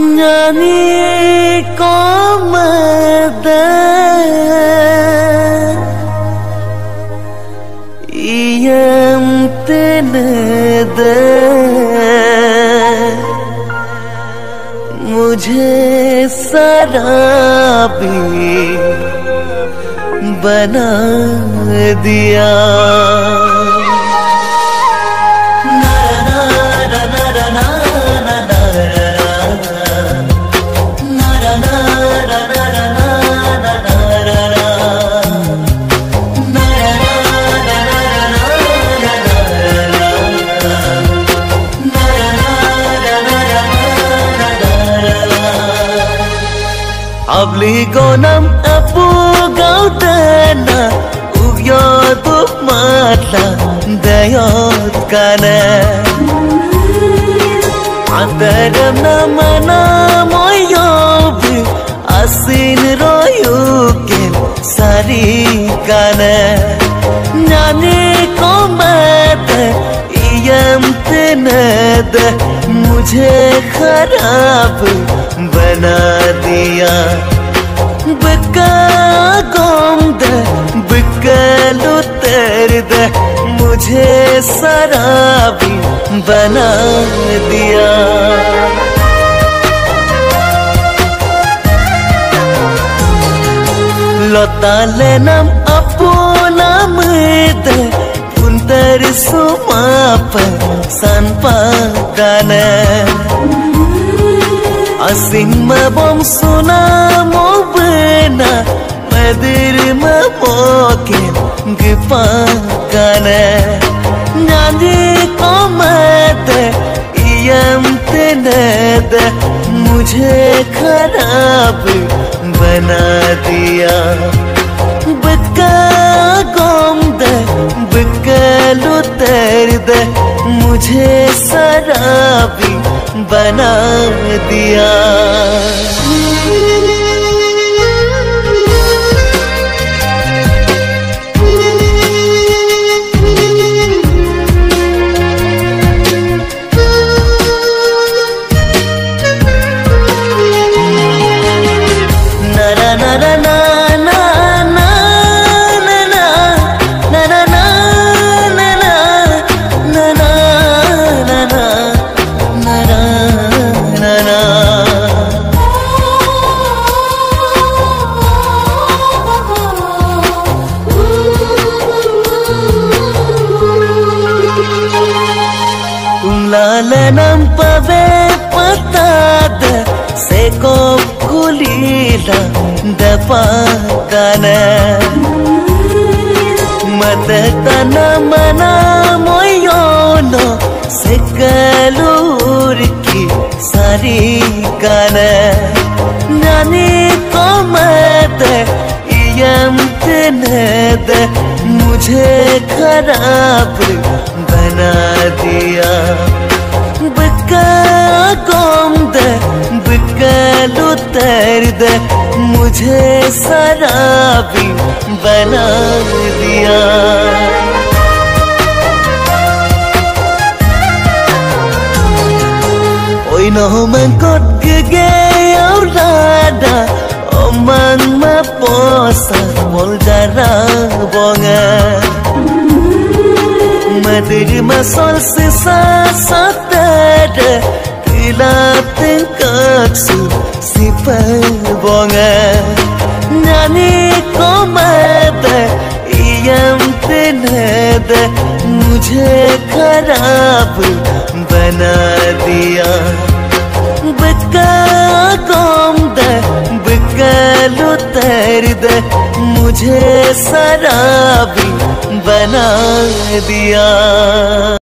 जाने कौम दम तेन द। मुझे सराबी बना दिया। Που γνώμησα ότι η μάτλα, δεν θα μπορέσει να αντιμετωπίσει τι δυσκολίε τη Ελλάδα. Από την άλλη, η Ελλάδα. मुझे खराब बना दिया। बका गोमद बकलू दर्द मुझे शराबी बना दिया। लता अपना मद puntar sumapa kana asing mabom suna mo bena madir mabokin gipa kana nyandi komat iyam tenad मुझे खराब बना दिया बकलू दे मुझे शराबी बना दिया। Pave patad seko kulila dapakana madatana mana moyono sekalurki sari kana nani komat iyam tinad मुझे खराब बना दिया। बका गोमद उतर दे मुझे शराबी बना दिया। Ôi nó mang cốt 119 Tilatin kaksu sipal bonga Nani komada iyam tinada मुझे खराब बना दिया बका गोम दे बकल उतर दे मुझे शराबी बना दिया।